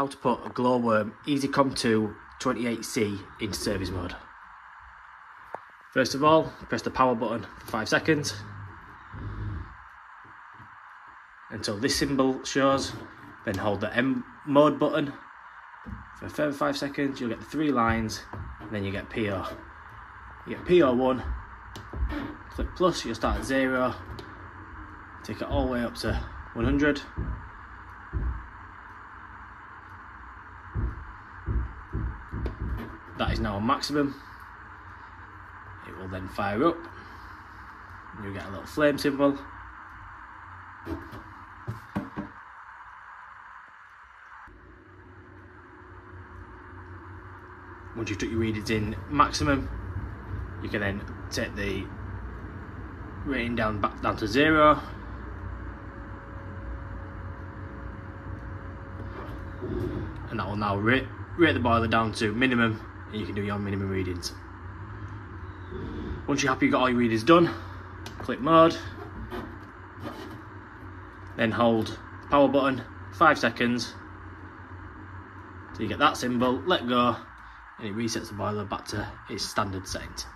how to put a glowworm Easicom 2 28C into service mode. First of all, press the power button for 5 seconds until this symbol shows, then hold the M mode button for further 5 seconds, you'll get the three lines, and then you get PO. You get PO1, click plus, you'll start at 0, take it all the way up to 100, that is now on maximum. It will then fire up. You get a little flame symbol. Once you've took your readings in maximum, you can then take the rating down back down to zero. And that will now rate, rate the boiler down to minimum and you can do your minimum readings. Once you're happy you've got all your readings done, click mode, then hold the power button five seconds so you get that symbol, let go, and it resets the boiler back to its standard settings.